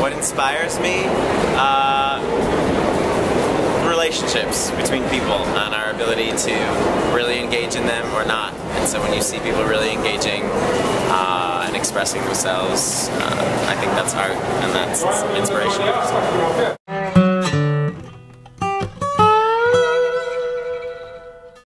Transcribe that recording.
What inspires me? Uh, relationships between people and our ability to really engage in them or not. And so when you see people really engaging uh, and expressing themselves, uh, I think that's art and that's inspiration.